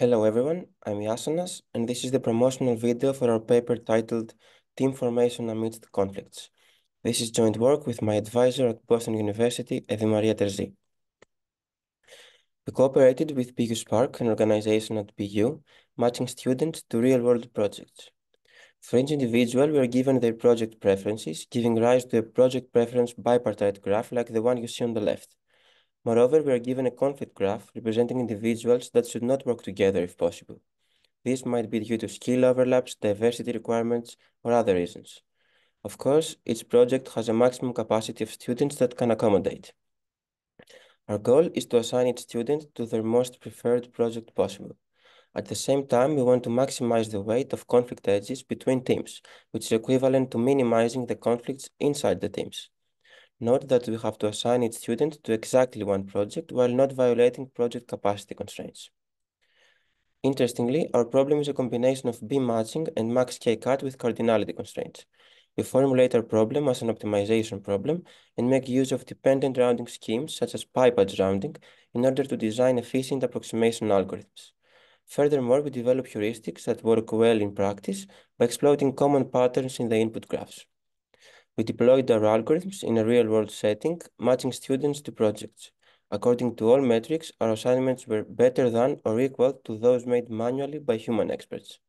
Hello everyone, I'm Iasonas, and this is the promotional video for our paper titled Team Formation Amidst Conflicts. This is joint work with my advisor at Boston University, Evimaria Terzi. We cooperated with BU Spark, an organization at BU, matching students to real-world projects. For each individual, we are given their project preferences, giving rise to a project preference bipartite graph like the one you see on the left. Moreover, we are given a conflict graph representing individuals that should not work together if possible. This might be due to skill overlaps, diversity requirements, or other reasons. Of course, each project has a maximum capacity of students that can accommodate. Our goal is to assign each student to their most preferred project possible. At the same time, we want to maximize the weight of conflict edges between teams, which is equivalent to minimizing the conflicts inside the teams. Note that we have to assign each student to exactly one project while not violating project capacity constraints. Interestingly, our problem is a combination of b-matching and max k-cut with cardinality constraints. We formulate our problem as an optimization problem and make use of dependent rounding schemes such as pipage rounding in order to design efficient approximation algorithms. Furthermore, we develop heuristics that work well in practice by exploiting common patterns in the input graphs. We deployed our algorithms in a real-world setting, matching students to projects. According to all metrics, our assignments were better than or equal to those made manually by human experts.